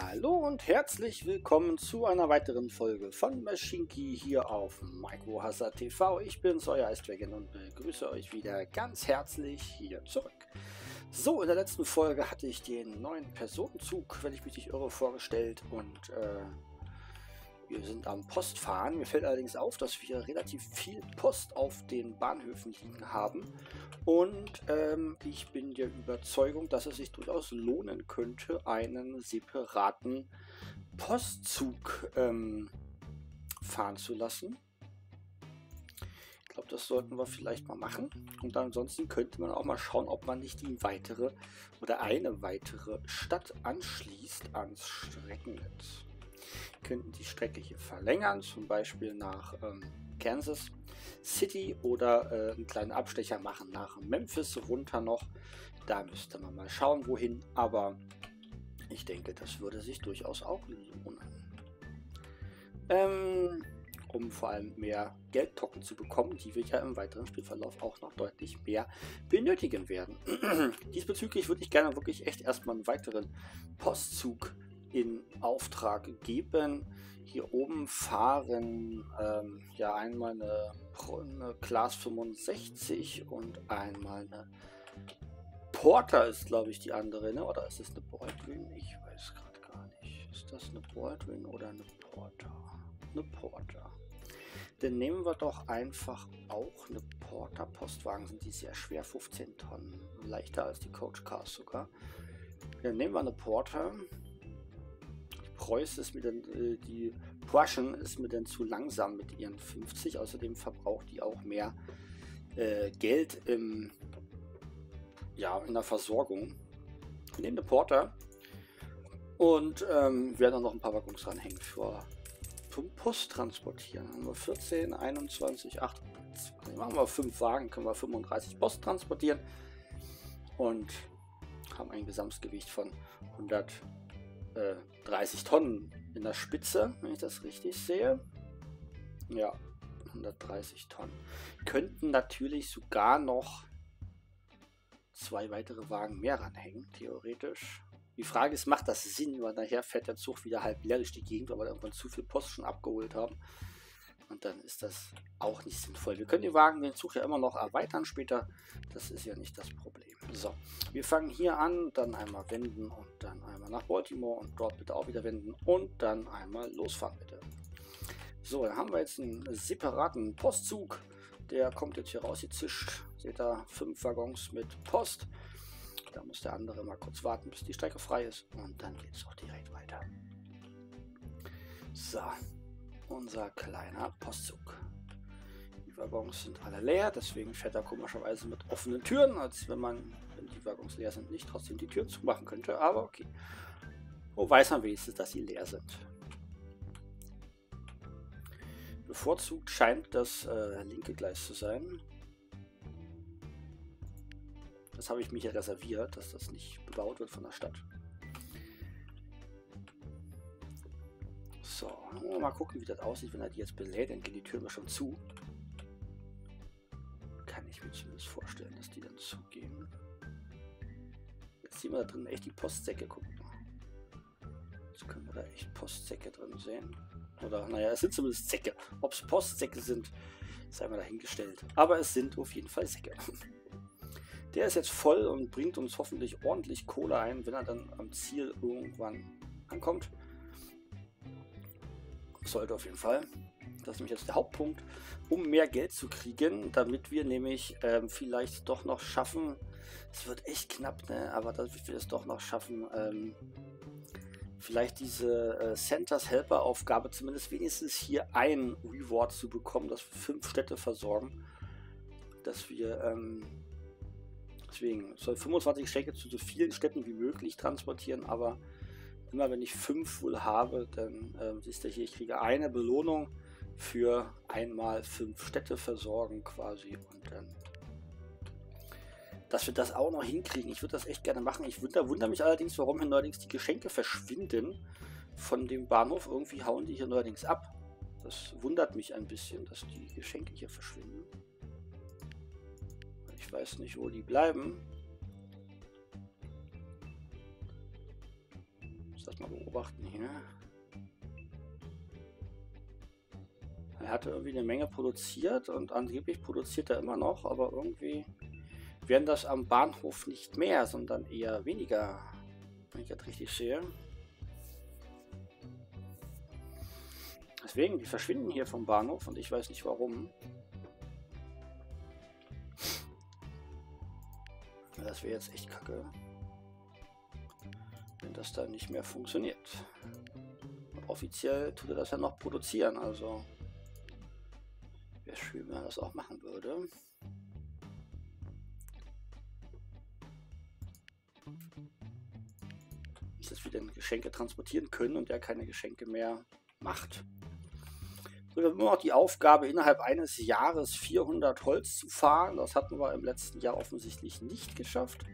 Hallo und herzlich willkommen zu einer weiteren Folge von Maschinki hier auf Microhazard TV. Ich bin's, euer Eisdragon und begrüße euch wieder ganz herzlich hier zurück. So, in der letzten Folge hatte ich den neuen Personenzug, wenn ich mich nicht irre, vorgestellt und äh, wir sind am Postfahren. Mir fällt allerdings auf, dass wir relativ viel Post auf den Bahnhöfen liegen haben. Und ähm, ich bin der Überzeugung, dass es sich durchaus lohnen könnte, einen separaten Postzug ähm, fahren zu lassen. Ich glaube, das sollten wir vielleicht mal machen. Und ansonsten könnte man auch mal schauen, ob man nicht die weitere oder eine weitere Stadt anschließt ans Streckennetz könnten die Strecke hier verlängern, zum Beispiel nach ähm, Kansas City oder äh, einen kleinen Abstecher machen nach Memphis runter noch. Da müsste man mal schauen, wohin, aber ich denke, das würde sich durchaus auch lohnen. Ähm, um vor allem mehr Geldtocken zu bekommen, die wir ja im weiteren Spielverlauf auch noch deutlich mehr benötigen werden. Diesbezüglich würde ich gerne wirklich echt erstmal einen weiteren Postzug in Auftrag geben. Hier oben fahren ähm, ja einmal eine, eine Class 65 und einmal eine Porter ist, glaube ich, die andere, ne? Oder ist es eine Baldwin? Ich weiß gerade gar nicht. Ist das eine Baldwin oder eine Porter? Eine Porter. Dann nehmen wir doch einfach auch eine Porter. Postwagen sind die sehr schwer, 15 Tonnen. Leichter als die Coach Cars sogar. Dann nehmen wir eine Porter. Preuß ist mir dann, äh, die Prussian ist mir dann zu langsam mit ihren 50. Außerdem verbraucht die auch mehr äh, Geld im, ja, in der Versorgung. Wir nehmen eine Porter und ähm, werden dann noch ein paar Waggons ranhängen für zum Post transportieren. Haben wir 14, 21, 8, machen wir 5 Wagen, können wir 35 Post transportieren und haben ein Gesamtgewicht von 100 äh, 30 Tonnen in der Spitze, wenn ich das richtig sehe. Ja, 130 Tonnen. Könnten natürlich sogar noch zwei weitere Wagen mehr ranhängen, theoretisch. Die Frage ist, macht das Sinn, weil nachher fährt der Zug wieder halb leer durch die Gegend, weil wir irgendwann zu viel Post schon abgeholt haben. Und dann ist das auch nicht sinnvoll. Wir können den Wagen, den Zug ja immer noch erweitern später. Das ist ja nicht das Problem. So, wir fangen hier an, dann einmal wenden und dann einmal nach Baltimore und dort bitte auch wieder wenden und dann einmal losfahren bitte. So, dann haben wir jetzt einen separaten Postzug. Der kommt jetzt hier rausgezischt. Seht ihr, fünf Waggons mit Post. Da muss der andere mal kurz warten, bis die Strecke frei ist. Und dann geht es auch direkt weiter. So, unser kleiner Postzug. Waggons sind alle leer, deswegen fährt er komischerweise mit offenen Türen, als wenn man, wenn die Waggons leer sind, nicht trotzdem die Türen zumachen könnte. Aber okay. Wo weiß man wenigstens, dass sie leer sind. Bevorzugt scheint das äh, linke Gleis zu sein. Das habe ich mir hier reserviert, dass das nicht bebaut wird von der Stadt. So, mal gucken, wie das aussieht, wenn er die jetzt belädt. Dann gehen die Türen schon zu ich mir zumindest vorstellen, dass die dann zugehen. Jetzt sehen wir da drin echt die Postsäcke, guck mal. Jetzt können wir da echt Postsäcke drin sehen. Oder, naja, es sind zumindest Säcke. Ob es Postsäcke sind, sei mal dahingestellt. Aber es sind auf jeden Fall Säcke. Der ist jetzt voll und bringt uns hoffentlich ordentlich Kohle ein, wenn er dann am Ziel irgendwann ankommt. Sollte auf jeden Fall. Das ist nämlich jetzt der Hauptpunkt, um mehr Geld zu kriegen, damit wir nämlich ähm, vielleicht doch noch schaffen, es wird echt knapp, ne? aber damit wir es doch noch schaffen, ähm, vielleicht diese äh, Centers Helper Aufgabe zumindest wenigstens hier ein Reward zu bekommen, dass wir fünf Städte versorgen, dass wir ähm, deswegen soll 25 Strecke zu so vielen Städten wie möglich transportieren, aber immer wenn ich fünf wohl habe, dann äh, siehst du hier, ich kriege eine Belohnung für einmal fünf Städte versorgen quasi und dann dass wir das auch noch hinkriegen. Ich würde das echt gerne machen. Ich wundere, wundere mich allerdings, warum hier neuerdings die Geschenke verschwinden von dem Bahnhof. Irgendwie hauen die hier neuerdings ab. Das wundert mich ein bisschen, dass die Geschenke hier verschwinden. Ich weiß nicht, wo die bleiben. mal beobachten hier. Er hatte irgendwie eine Menge produziert und angeblich produziert er immer noch, aber irgendwie werden das am Bahnhof nicht mehr, sondern eher weniger, wenn ich das richtig sehe. Deswegen, die verschwinden hier vom Bahnhof und ich weiß nicht warum. Das wäre jetzt echt kacke. Wenn das dann nicht mehr funktioniert. Offiziell tut er das ja noch produzieren, also wäre schön, wenn er das auch machen würde. Dass wir dann Geschenke transportieren können und er keine Geschenke mehr macht. Wir haben immer noch die Aufgabe, innerhalb eines Jahres 400 Holz zu fahren. Das hatten wir im letzten Jahr offensichtlich nicht geschafft.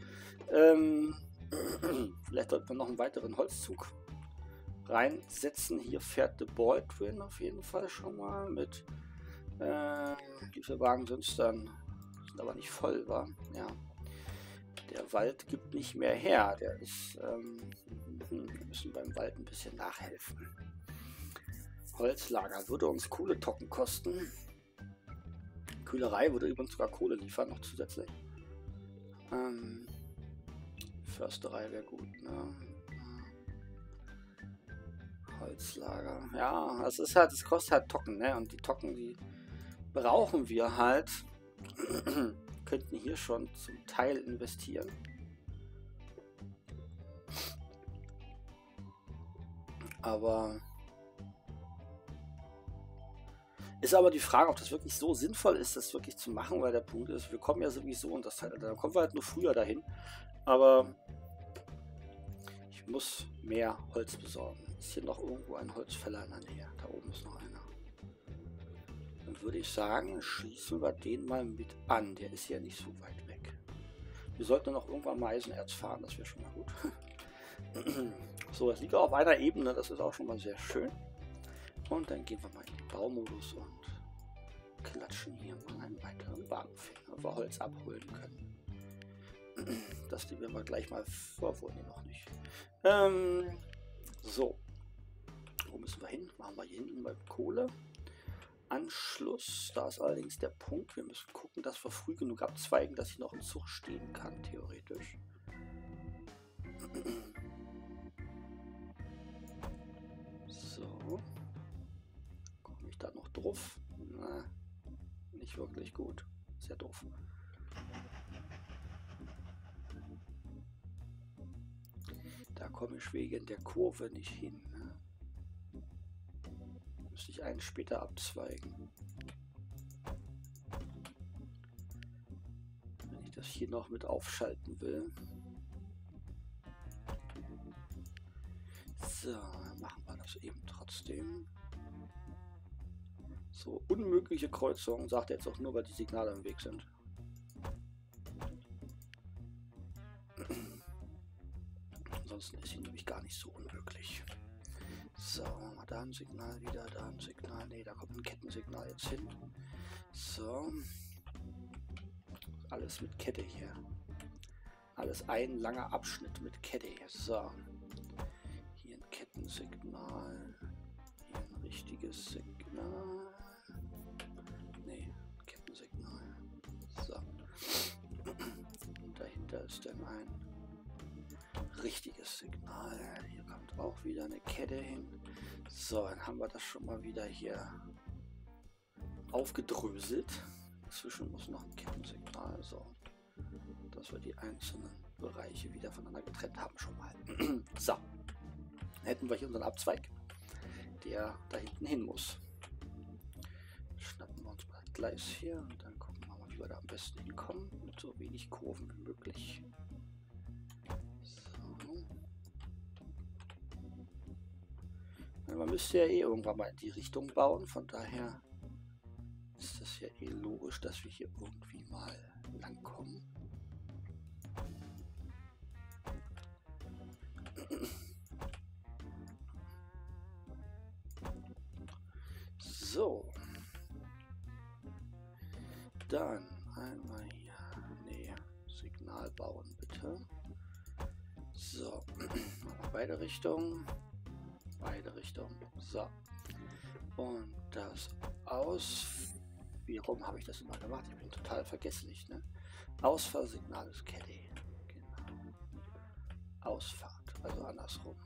Ähm, vielleicht sollten wir noch einen weiteren Holzzug reinsetzen. Hier fährt The Baldwin auf jeden Fall schon mal mit. Äh, wie viele Wagen sind es dann? Sind aber nicht voll, war. Ja. Der Wald gibt nicht mehr her. Der ist. Ähm, wir müssen beim Wald ein bisschen nachhelfen. Holzlager würde uns Kohletocken kosten. Kühlerei würde übrigens sogar Kohle liefern, noch zusätzlich. Ähm, Försterei wäre gut, ne? Holzlager. Ja, es ist halt, es kostet halt Tocken, ne? Und die Tocken, die brauchen wir halt. Könnten hier schon zum Teil investieren. Aber ist aber die Frage, ob das wirklich so sinnvoll ist, das wirklich zu machen, weil der Punkt ist, wir kommen ja sowieso und das halt, da kommen wir halt nur früher dahin. Aber ich muss mehr Holz besorgen. Ist hier noch irgendwo ein Holzfäller in der Nähe? Da oben ist noch einer. Würde ich sagen, schließen wir den mal mit an. Der ist ja nicht so weit weg. Wir sollten noch irgendwann mal Eisenerz fahren, das wäre schon mal gut. so, es liegt auf einer Ebene, das ist auch schon mal sehr schön. Und dann gehen wir mal in den Baumodus und klatschen hier mal einen weiteren Wagenfänger, wo wir Holz abholen können. Das nehmen wir gleich mal vor, wo nee, noch nicht. Ähm, so. Wo müssen wir hin? Machen wir hier hinten beim Kohle. Anschluss. Da ist allerdings der Punkt. Wir müssen gucken, dass wir früh genug abzweigen, dass ich noch im Zug stehen kann, theoretisch. So ich da noch drauf? Na, nicht wirklich gut. Sehr doof. Da komme ich wegen der Kurve nicht hin. Ne? Müsste ich einen später abzweigen. Wenn ich das hier noch mit aufschalten will. So, machen wir das eben trotzdem. So, unmögliche Kreuzung, sagt er jetzt auch nur, weil die Signale im Weg sind. Ansonsten ist sie nämlich gar nicht so unmöglich. So, mal da ein Signal wieder, da ein Signal. Ne, da kommt ein Kettensignal jetzt hin. So. Alles mit Kette hier. Alles ein langer Abschnitt mit Kette. So. Hier ein Kettensignal. Hier ein richtiges Signal. Da ist dann ein richtiges Signal. Hier kommt auch wieder eine Kette hin. So, dann haben wir das schon mal wieder hier aufgedröselt. Inzwischen muss noch ein Kettensignal, so, dass wir die einzelnen Bereiche wieder voneinander getrennt haben schon mal. so, hätten wir hier unseren Abzweig, der da hinten hin muss. Schnappen wir uns mal das Gleis hier und dann wie wir da am besten hinkommen, mit so wenig Kurven wie möglich. Man müsste ja eh irgendwann mal in die Richtung bauen, von daher ist das ja eh logisch, dass wir hier irgendwie mal langkommen. So. Dann einmal hier. Nee, Signal bauen bitte. So. Beide Richtungen. Beide Richtungen. So. Und das aus. Wie rum habe ich das immer gemacht? Ich bin total vergesslich, ne? Ausfahrsignal ist Caddy. Genau. Ausfahrt, also andersrum.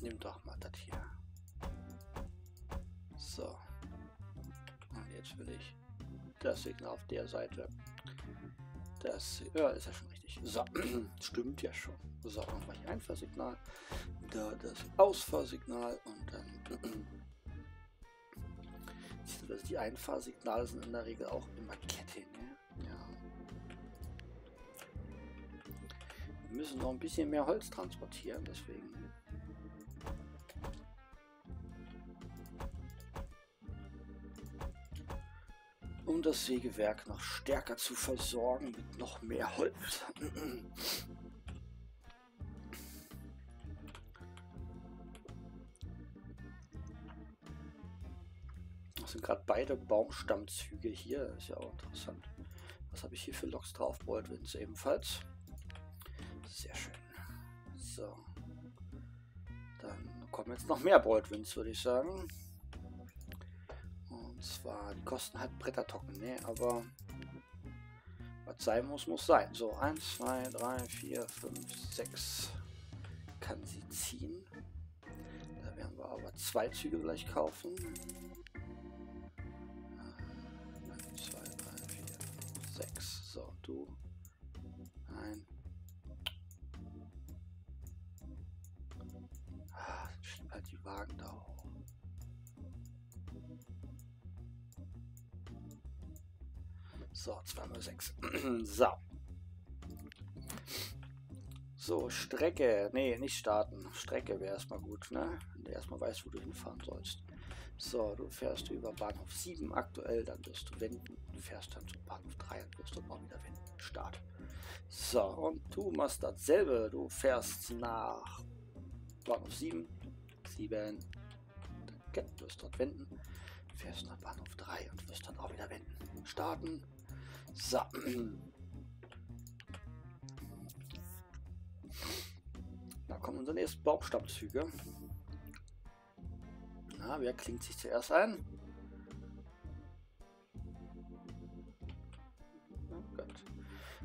Nimm doch mal das hier. So. Und jetzt will ich das Signal auf der Seite. Das ja, ist ja schon richtig. So, stimmt ja schon. So, mache ich Einfahrsignal, da das Ausfahrsignal und dann. Also die Einfahrsignale sind in der Regel auch immer Kette. Ne? Ja. Wir müssen noch ein bisschen mehr Holz transportieren, deswegen um das Sägewerk noch stärker zu versorgen mit noch mehr Holz. Das sind gerade beide Baumstammzüge hier. Ist ja auch interessant. Was habe ich hier für Loks drauf? Baldwins ebenfalls. Sehr schön. So. Dann kommen jetzt noch mehr Baldwins, würde ich sagen zwar, die kosten halt Brettertocken, ne? Aber was sein muss, muss sein. So, 1, 2, 3, 4, 5, 6 kann sie ziehen. Da werden wir aber zwei Züge gleich kaufen. So, Strecke. Nee, nicht starten. Strecke wäre erstmal gut, ne? Wenn du erstmal weißt, wo du hinfahren sollst. So, du fährst über Bahnhof 7 aktuell, dann wirst du wenden. Du fährst dann zu Bahnhof 3 und wirst dort auch wieder wenden. Start. So, und du machst dasselbe. Du fährst nach Bahnhof 7. 7. Danke, wirst dort wenden. Fährst nach Bahnhof 3 und wirst dann auch wieder wenden. Starten. So. Da kommen unsere nächsten Baumstammzüge. Na, wer klingt sich zuerst ein?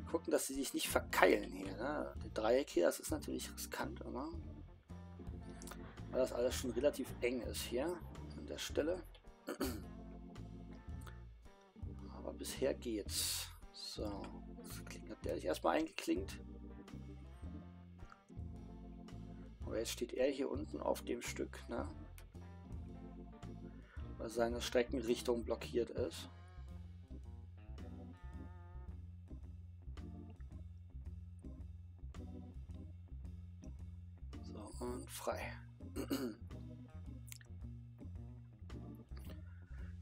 Gucken, dass sie sich nicht verkeilen hier. Ne? Der Dreieck hier, das ist natürlich riskant, oder? Weil das alles schon relativ eng ist hier an der Stelle. bisher geht's. So, hat der sich erstmal eingeklingt. Aber jetzt steht er hier unten auf dem Stück, ne? Weil seine Streckenrichtung blockiert ist. So, und frei.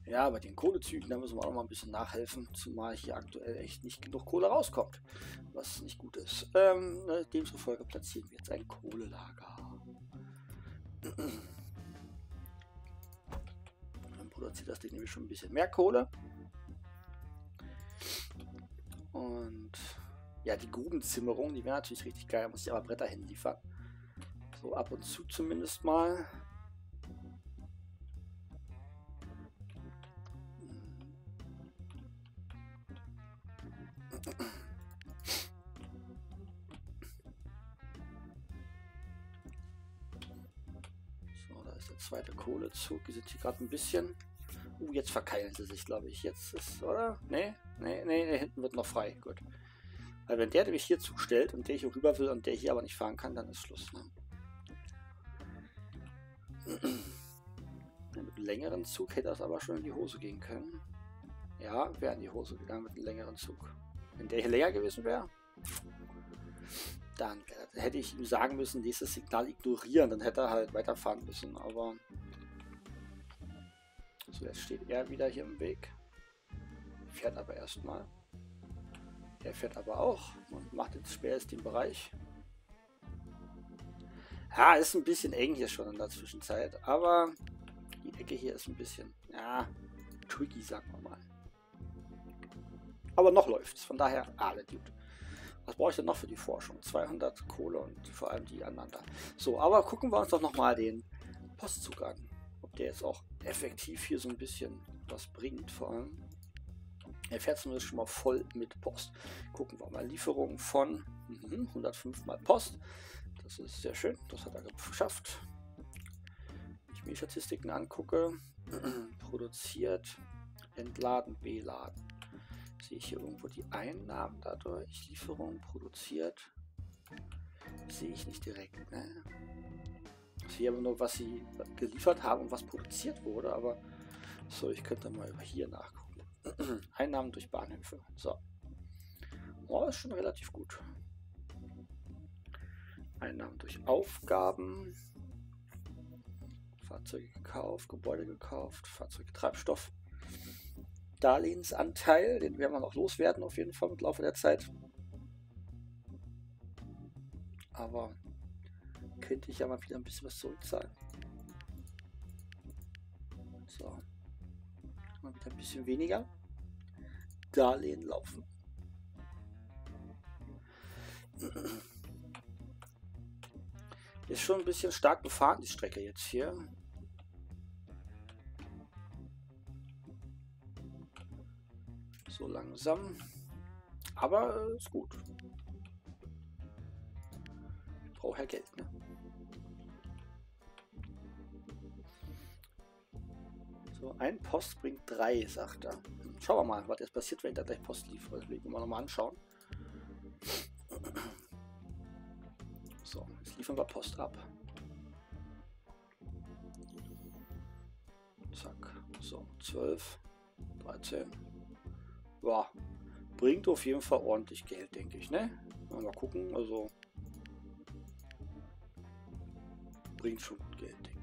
Ja, bei den Kohlezügen, da müssen wir auch noch mal ein bisschen nachhelfen, zumal hier aktuell echt nicht genug Kohle rauskommt, was nicht gut ist. Ähm, ne, demzufolge platzieren wir jetzt ein Kohlelager. Dann produziert das Ding nämlich schon ein bisschen mehr Kohle. Und ja, die Grubenzimmerung, die wäre natürlich richtig geil, muss ich aber Bretter hinliefern. So ab und zu zumindest mal. Zweite Kohlezug. Die sind hier gerade ein bisschen. Uh, jetzt verkeilen sie sich, glaube ich. Jetzt ist, oder? Nee, nee, nee, nee, hinten wird noch frei. Gut. Weil wenn der nämlich hier zustellt und der hier rüber will und der hier aber nicht fahren kann, dann ist Schluss. Ne? mit einem längeren Zug hätte das aber schon in die Hose gehen können. Ja, wäre in die Hose gegangen mit einem längeren Zug. Wenn der hier länger gewesen wäre, dann hätte ich ihm sagen müssen, dieses Signal ignorieren, dann hätte er halt weiterfahren müssen, aber so jetzt steht er wieder hier im Weg. Fährt aber erstmal. Er fährt aber auch und macht jetzt spätestens den Bereich. Ja, ist ein bisschen eng hier schon in der Zwischenzeit, aber die Ecke hier ist ein bisschen, ja, tricky, sagen wir mal. Aber noch läuft's. Von daher alle gut. Was brauche ich denn noch für die Forschung? 200 Kohle und vor allem die aneinander. So, aber gucken wir uns doch nochmal den Postzug an. Der jetzt auch effektiv hier so ein bisschen was bringt, vor allem. Er fährt zumindest schon mal voll mit Post. Gucken wir mal. Lieferung von 105 mhm, mal Post. Das ist sehr schön. Das hat er geschafft. Wenn ich mir die Statistiken angucke, produziert, entladen, beladen. Sehe ich hier irgendwo die Einnahmen dadurch? Lieferung produziert. Sehe ich nicht direkt. Ne? Sehe nur, was sie geliefert haben und was produziert wurde. Aber so, ich könnte mal über hier nachgucken. Einnahmen durch Bahnhöfe. So. Oh, ist schon relativ gut. Einnahmen durch Aufgaben. Fahrzeuge gekauft, Gebäude gekauft, Fahrzeuge, Treibstoff. Darlehensanteil, den werden wir noch loswerden auf jeden Fall im Laufe der Zeit. Aber könnte ich ja mal wieder ein bisschen was zurückzahlen. So. Mal wieder ein bisschen weniger. Darlehen laufen. Ist schon ein bisschen stark befahren, die Strecke jetzt hier. So langsam. Aber äh, ist gut. Brauche ja Geld, ne? So, ein Post bringt drei, sagt er. Schauen wir mal, was jetzt passiert, wenn ich da gleich Post liefere. Das mir mal nochmal anschauen. So, jetzt liefern wir Post ab. Zack. So, 12, 13. Ja, bringt auf jeden Fall ordentlich Geld, denke ich, ne? Mal gucken, also bringt schon gut Geld, denke ich.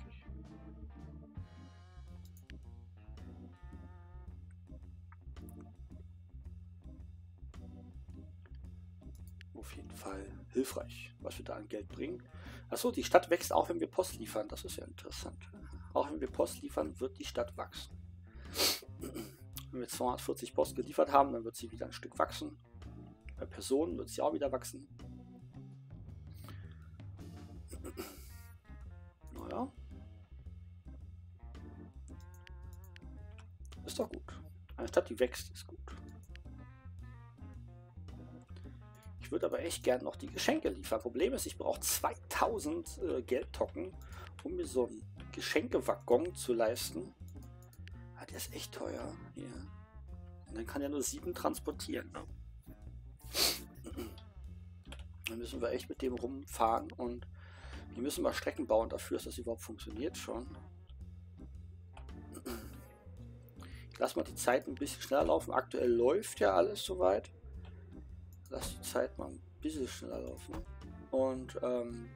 Hilfreich, was wir da an Geld bringen. Achso, die Stadt wächst auch, wenn wir Post liefern. Das ist ja interessant. Auch wenn wir Post liefern, wird die Stadt wachsen. Wenn wir 240 Post geliefert haben, dann wird sie wieder ein Stück wachsen. Bei Personen wird sie auch wieder wachsen. Naja. Ist doch gut. Eine Stadt, die wächst, ist gut. Würde aber echt gern noch die Geschenke liefern. Problem ist, ich brauche 2000 äh, Geldtocken, um mir so einen Geschenkewaggon zu leisten. Ah, der ist echt teuer. Hier. Und dann kann er nur sieben transportieren. Ne? Dann müssen wir echt mit dem rumfahren und wir müssen mal Strecken bauen dafür, dass das überhaupt funktioniert schon. Ich lasse mal die Zeit ein bisschen schneller laufen. Aktuell läuft ja alles soweit lass die Zeit mal ein bisschen schneller laufen. Und ähm,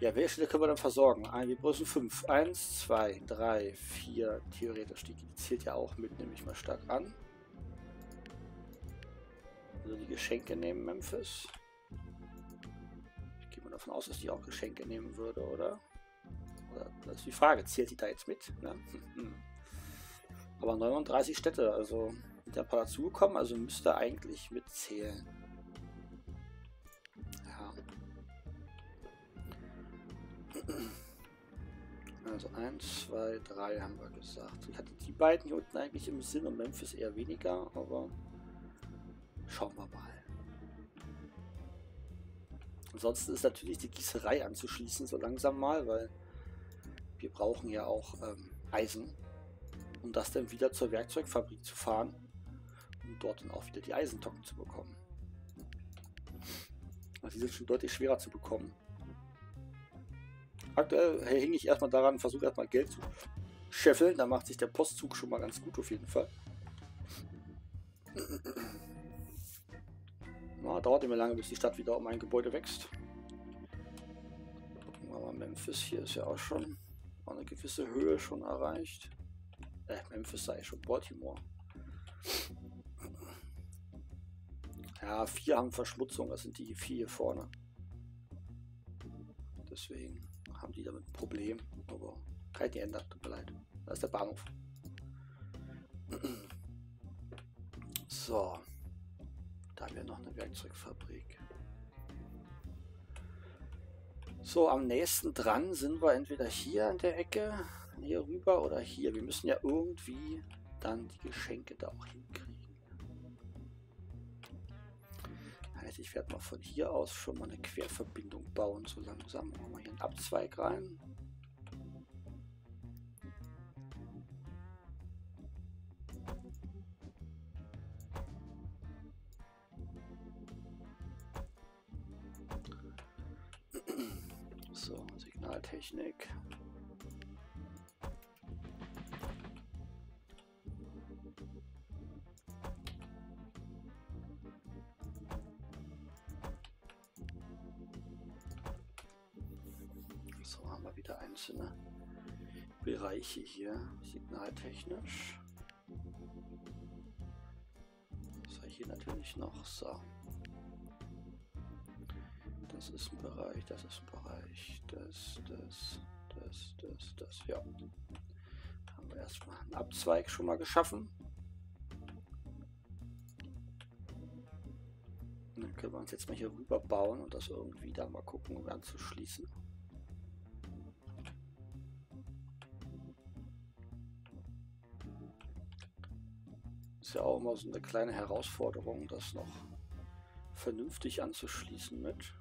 ja, welche Stelle können wir dann versorgen? Ein, wir brauchen 5. 1, 2, 3, 4. Theoretisch, die, zählt ja auch mit, nehme ich mal stark an. Also die Geschenke nehmen Memphis. Ich gehe mal davon aus, dass die auch Geschenke nehmen würde, oder? oder das ist die Frage, zählt die da jetzt mit? Ne? Aber 39 Städte, also mit ein paar dazugekommen, also müsste eigentlich mitzählen. Ja. Also 1, 2, 3 haben wir gesagt. Ich hatte die beiden hier unten eigentlich im Sinn und Memphis eher weniger, aber schauen wir mal. Ansonsten ist natürlich die Gießerei anzuschließen, so langsam mal, weil wir brauchen ja auch ähm, Eisen, um das dann wieder zur Werkzeugfabrik zu fahren dort dann auch wieder die Eisentocken zu bekommen. Also die sind schon deutlich schwerer zu bekommen. Aktuell hänge ich erstmal daran, versuche erstmal Geld zu scheffeln. Da macht sich der Postzug schon mal ganz gut auf jeden Fall. Na, dauert immer lange, bis die Stadt wieder um ein Gebäude wächst. Gucken wir mal, Memphis hier ist ja auch schon eine gewisse Höhe schon erreicht. Äh, Memphis sei schon Baltimore. Ja, vier haben Verschmutzung, das sind die vier vorne. Deswegen haben die damit ein Problem. Aber kann ich nicht tut mir leid. Da ist der Bahnhof. So. Da haben wir noch eine Werkzeugfabrik. So, am nächsten dran sind wir entweder hier an der Ecke, hier rüber oder hier. Wir müssen ja irgendwie dann die Geschenke da auch hinkriegen. Ich werde mal von hier aus schon mal eine Querverbindung bauen, so langsam. Machen wir hier einen Abzweig rein. Einzelne Bereiche hier, signaltechnisch. So, hier natürlich noch. So. Das ist ein Bereich, das ist ein Bereich, das, das, das, das, das, ja. Haben wir erstmal einen Abzweig schon mal geschaffen. dann können wir uns jetzt mal hier rüber bauen und das irgendwie da mal gucken, um anzuschließen. Ist ja auch immer so eine kleine Herausforderung, das noch vernünftig anzuschließen mit.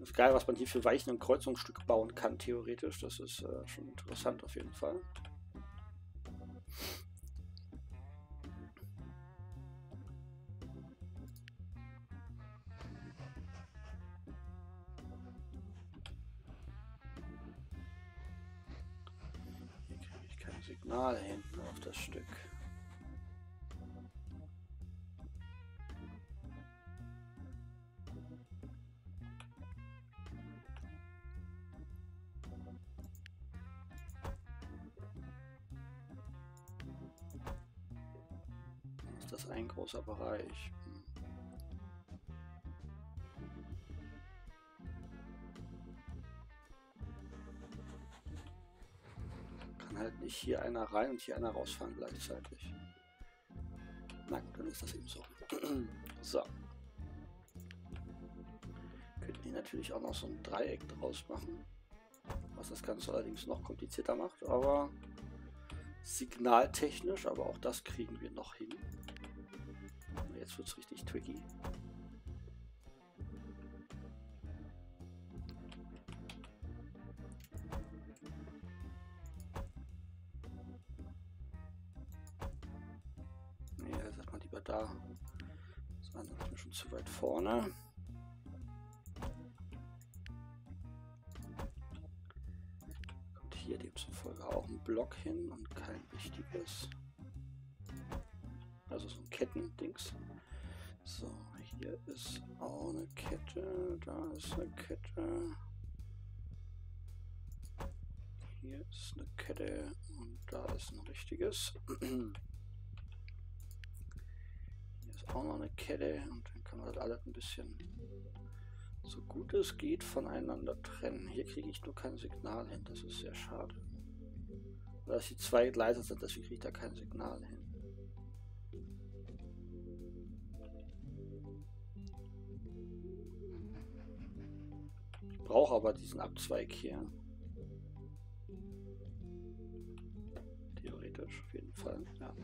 ist geil, was man hier für Weichen und Kreuzungsstücke bauen kann, theoretisch. Das ist äh, schon interessant auf jeden Fall. Ich kein Signal hin auf das Stück. ist das ein großer Bereich. Hier einer rein und hier einer rausfahren gleichzeitig. Na gut, dann ist das eben so. so. Könnten die natürlich auch noch so ein Dreieck draus machen. Was das Ganze allerdings noch komplizierter macht, aber signaltechnisch, aber auch das kriegen wir noch hin. Jetzt wird es richtig tricky. Zu weit vorne. Kommt hier demzufolge auch ein Block hin und kein wichtiges. Also so ein Kettendings. So, hier ist auch eine Kette, da ist eine Kette. Hier ist eine Kette und da ist ein richtiges. Hier ist auch noch eine Kette und kann man das alles ein bisschen so gut es geht voneinander trennen. Hier kriege ich nur kein Signal hin, das ist sehr schade. Weil das die zwei Gleise sind, deswegen kriege ich da kein Signal hin. brauche aber diesen Abzweig hier. Theoretisch auf jeden Fall, ja.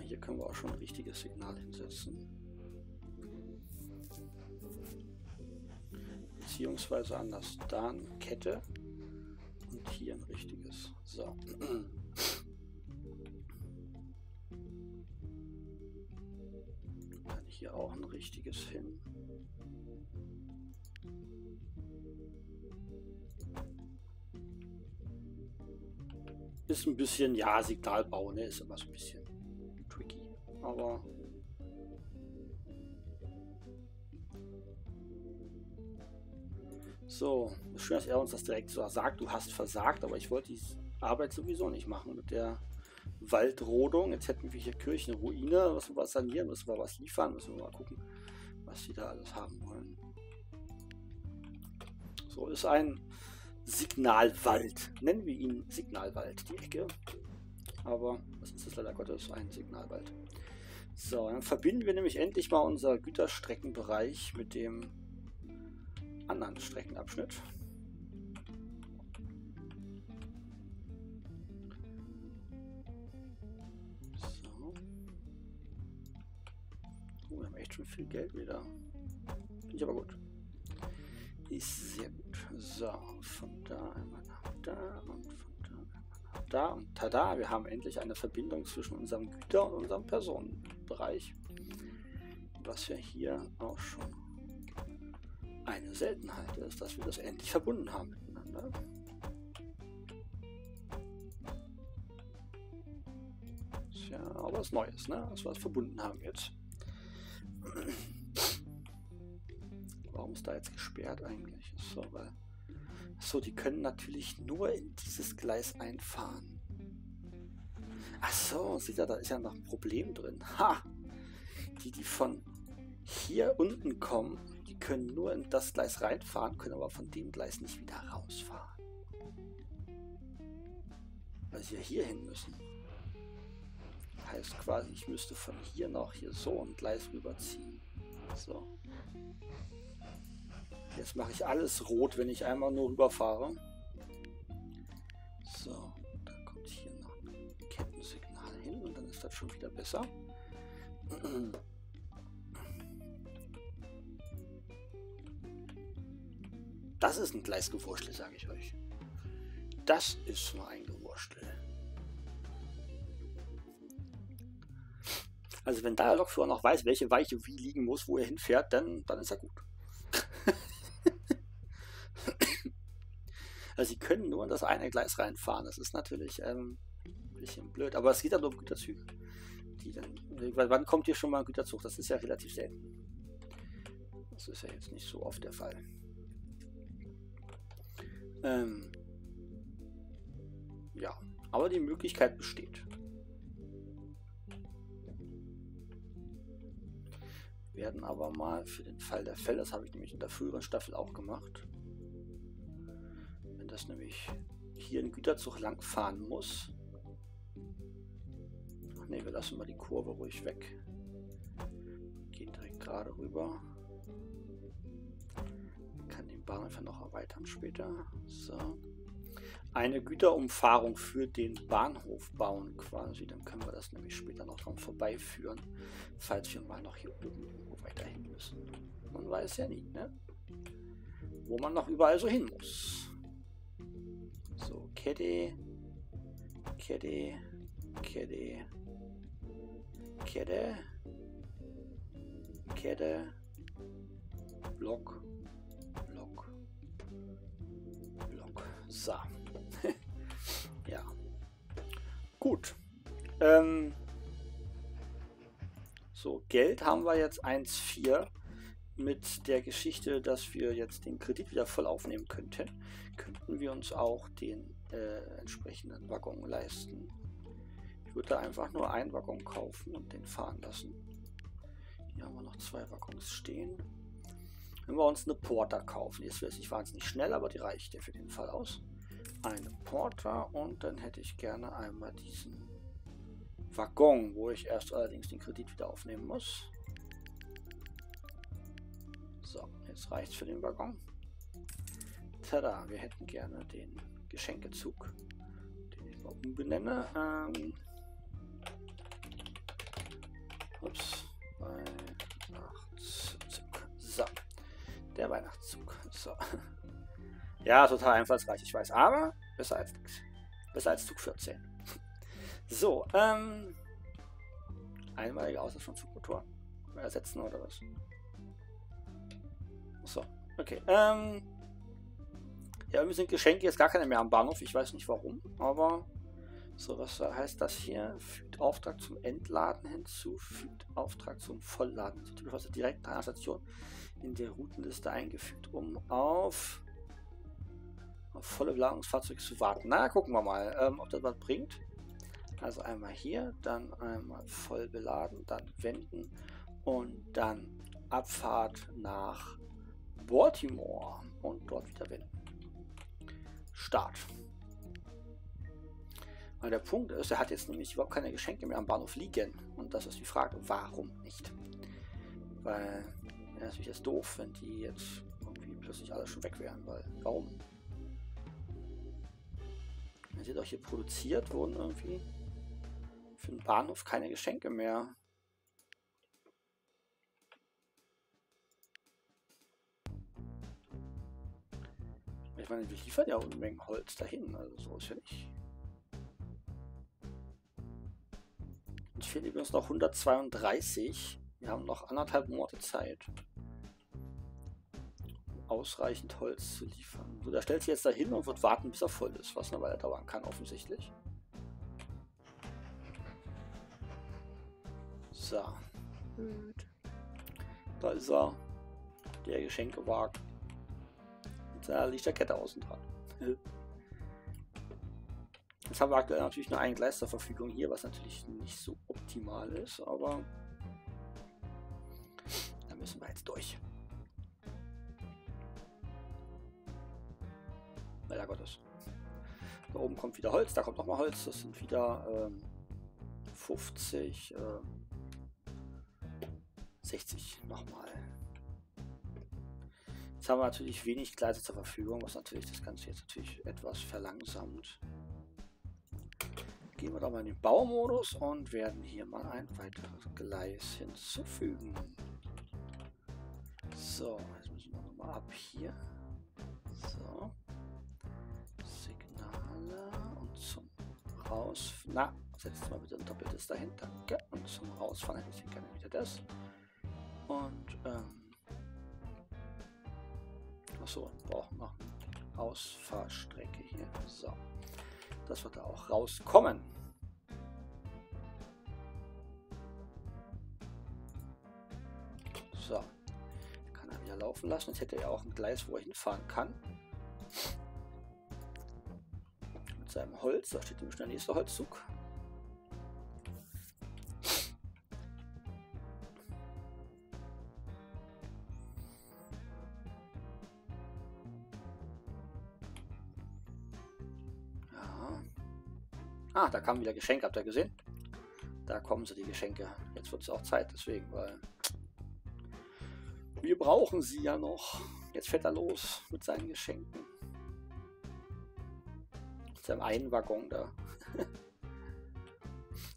Hier können wir auch schon ein richtiges Signal hinsetzen. Beziehungsweise anders. Da eine Kette und hier ein richtiges. So. hier auch ein richtiges hin. Ist ein bisschen, ja, Signalbau, ne? Ist immer so ein bisschen. Aber So, schön, dass er uns das direkt so sagt, du hast versagt, aber ich wollte die Arbeit sowieso nicht machen mit der Waldrodung. Jetzt hätten wir hier Kirchenruine, müssen wir was sanieren, müssen wir was liefern, müssen wir mal gucken, was sie da alles haben wollen. So, ist ein Signalwald. Nennen wir ihn Signalwald, die Ecke. Aber das ist es leider Gottes, ein Signalwald. So, dann verbinden wir nämlich endlich mal unser Güterstreckenbereich mit dem anderen Streckenabschnitt. So. Oh, wir haben echt schon viel Geld wieder. Finde ich aber gut. Ist sehr gut. So, von da einmal nach da und von da einmal nach da. Und tada, wir haben endlich eine Verbindung zwischen unserem Güter- und unserem Personenbereich. Was ja hier auch schon eine Seltenheit ist, dass wir das endlich verbunden haben miteinander. Ist ja auch was Neues, ne? Dass wir es verbunden haben jetzt. Warum ist da jetzt gesperrt eigentlich? So, weil. So, die können natürlich nur in dieses Gleis einfahren. Ach so, sieht er, da ist ja noch ein Problem drin. Ha! Die, die von hier unten kommen, die können nur in das Gleis reinfahren, können aber von dem Gleis nicht wieder rausfahren. Weil sie ja hier hin müssen. Heißt quasi, ich müsste von hier noch hier so ein Gleis rüberziehen. So. Jetzt mache ich alles rot, wenn ich einmal nur rüberfahre. So, das schon wieder besser. Das ist ein Gleisgewurstel, sage ich euch. Das ist nur ein Gewurstel. Also wenn der Lokführer noch weiß, welche Weiche wie liegen muss, wo er hinfährt, dann, dann ist er gut. also sie können nur in das eine Gleis reinfahren. Das ist natürlich ähm, bisschen blöd. Aber es geht nur um Güterzüge. Die dann, wann kommt hier schon mal ein Güterzug? Das ist ja relativ selten. Das ist ja jetzt nicht so oft der Fall. Ähm, ja, aber die Möglichkeit besteht. werden aber mal für den Fall der Fälle, das habe ich nämlich in der früheren Staffel auch gemacht, wenn das nämlich hier ein Güterzug langfahren muss. Ne, wir lassen mal die Kurve ruhig weg. Gehen direkt gerade rüber. Kann den Bahnhof noch erweitern später. So. Eine Güterumfahrung für den Bahnhof bauen quasi. Dann können wir das nämlich später noch dran vorbeiführen, falls wir mal noch hier oben weiter hin müssen. Man weiß ja nie, ne? Wo man noch überall so hin muss. So, Kette, Kette, Kette, Kette, Kette, Block, Block, Block. So. ja. Gut. Ähm, so, Geld haben wir jetzt 1,4 mit der Geschichte, dass wir jetzt den Kredit wieder voll aufnehmen könnten. Könnten wir uns auch den äh, entsprechenden Waggon leisten. Ich würde einfach nur einen Waggon kaufen und den fahren lassen. Hier haben wir noch zwei Waggons stehen. Wenn wir uns eine Porter kaufen, jetzt weiß ich wahnsinnig schnell, aber die reicht ja für den Fall aus. Eine Porter und dann hätte ich gerne einmal diesen Waggon, wo ich erst allerdings den Kredit wieder aufnehmen muss. So, jetzt reicht es für den Waggon. Tada, wir hätten gerne den Geschenkezug, den ich mal umbenenne. Ähm, ups, Weihnachtszug. So, der Weihnachtszug. So. Ja, total einfallsreich, ich weiß, aber besser als nichts. Besser als Zug 14. So, ähm. Einmalige Aussatz von Zugmotor. Ersetzen oder was? So, okay. Ähm. Ja, wir sind Geschenke jetzt gar keine mehr am Bahnhof. Ich weiß nicht warum, aber so, was heißt das hier? Fügt Auftrag zum Entladen hinzu, fügt Auftrag zum Vollladen hinzu. Typischerweise direkt einer Station in der Routenliste eingefügt, um auf, auf volle Beladungsfahrzeuge zu warten. Na, gucken wir mal, ähm, ob das was bringt. Also einmal hier, dann einmal voll beladen, dann wenden und dann Abfahrt nach Baltimore und dort wieder wenden. Start. Weil der Punkt ist, er hat jetzt nämlich überhaupt keine Geschenke mehr am Bahnhof liegen. Und das ist die Frage, warum nicht? Weil, ja, natürlich jetzt doof, wenn die jetzt irgendwie plötzlich alle schon weg wären, weil, warum? Ihr seht doch, hier produziert wurden irgendwie für den Bahnhof keine Geschenke mehr. Ich meine, wir liefern ja Unmengen Holz dahin, also so ist ja nicht. Uns fehlen übrigens noch 132. Wir haben noch anderthalb Monate Zeit, ausreichend Holz zu liefern. So, der stellt sich jetzt dahin und wird warten, bis er voll ist, was eine Weile dauern kann, offensichtlich. So. Gut. Da ist er. Der Geschenkewagen. Da liegt der Kette außen dran. Jetzt haben wir aktuell natürlich nur ein Gleis zur Verfügung hier, was natürlich nicht so optimal ist, aber da müssen wir jetzt durch. Leider Gottes. Da oben kommt wieder Holz, da kommt nochmal Holz, das sind wieder ähm, 50, äh, 60 nochmal. Jetzt haben wir natürlich wenig Gleise zur Verfügung, was natürlich das Ganze jetzt natürlich etwas verlangsamt. Gehen wir da mal in den Baumodus und werden hier mal ein weiteres Gleis hinzufügen. So, jetzt müssen wir nochmal ab hier. So. Signale und zum Raus. Na, setzt mal bitte ein doppeltes dahinter. Danke. Und zum Rausfahren hätte ich gerne wieder das. Und, ähm, Achso, brauchen wir Ausfahrstrecke hier. So. Das wird da auch rauskommen. So. Kann er wieder laufen lassen. Jetzt hätte er auch ein Gleis, wo er hinfahren kann. Mit seinem Holz. Da steht nämlich der nächste Holzzug. Ah, da kam wieder Geschenke, habt ihr gesehen? Da kommen sie, die Geschenke. Jetzt wird es auch Zeit, deswegen, weil brauchen sie ja noch. Jetzt fährt er los mit seinen Geschenken. Mit seinem einen Waggon da.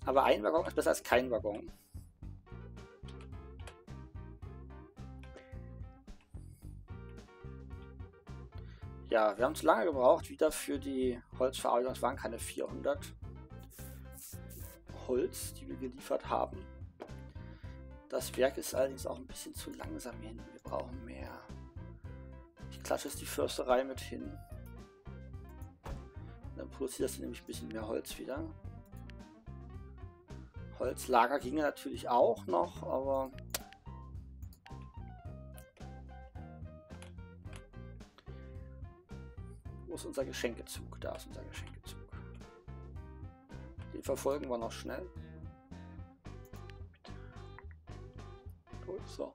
Aber ein Waggon ist besser als kein Waggon. Ja, wir haben zu lange gebraucht wieder für die Holzverarbeitung. Es waren keine 400. Holz, die wir geliefert haben. Das Werk ist allerdings auch ein bisschen zu langsam hin. Wir brauchen mehr. Ich klatsche jetzt die Försterei mit hin. Dann produziert das nämlich ein bisschen mehr Holz wieder. Holzlager ginge natürlich auch noch, aber wo ist unser Geschenkezug? Da ist unser Geschenkezug verfolgen wir noch schnell. So.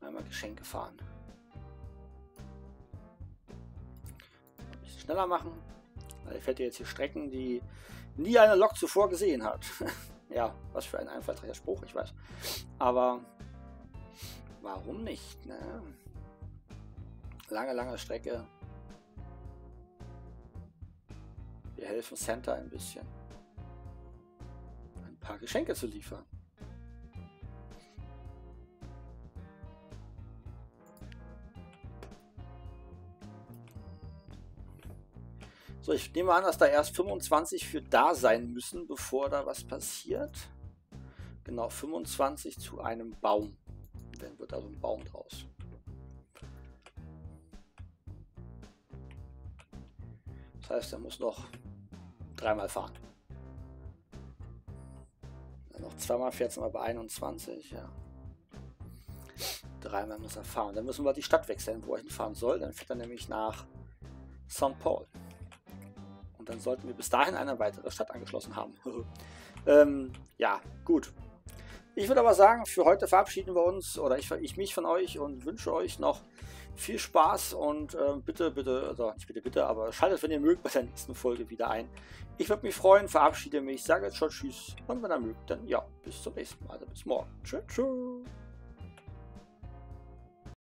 Einmal Geschenke fahren. Ein bisschen schneller machen. Weil ich fährt jetzt hier Strecken, die nie eine Lok zuvor gesehen hat. ja, was für ein einfallsreicher Spruch, ich weiß. Aber warum nicht? Ne? Lange, lange Strecke Wir helfen Santa ein bisschen. Ein paar Geschenke zu liefern. Ich nehme an, dass da erst 25 für da sein müssen, bevor da was passiert. Genau, 25 zu einem Baum. Dann wird da so ein Baum draus. Das heißt, er muss noch dreimal fahren. Dann noch zweimal fährt es mal bei 21, ja. Dreimal muss er fahren. Dann müssen wir die Stadt wechseln, wo er hinfahren soll. Dann fährt er nämlich nach St. Paul. Und dann sollten wir bis dahin eine weitere Stadt angeschlossen haben. ähm, ja, gut. Ich würde aber sagen, für heute verabschieden wir uns oder ich, ich mich von euch und wünsche euch noch viel Spaß und äh, bitte, bitte, also nicht bitte, bitte, aber schaltet, wenn ihr mögt, bei der nächsten Folge wieder ein. Ich würde mich freuen, verabschiede mich, sage jetzt schon Tschüss und wenn ihr mögt, dann ja, bis zum nächsten Mal, also bis morgen. Tschüss. tschüss.